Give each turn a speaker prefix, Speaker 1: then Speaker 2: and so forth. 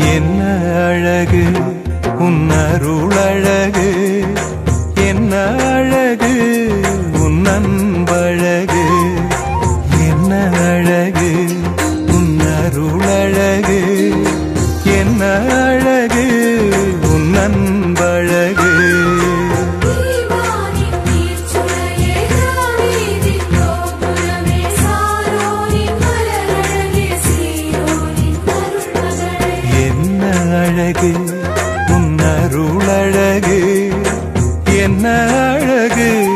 Speaker 1: என்ன அழகு? உன் அருள் அழகு. என்ன அழகு? உன் அன்பழகு
Speaker 2: என்ன அழகு? உன் அழகு. அழகு உன்னருள் அழகு.
Speaker 1: என்ன அழகு?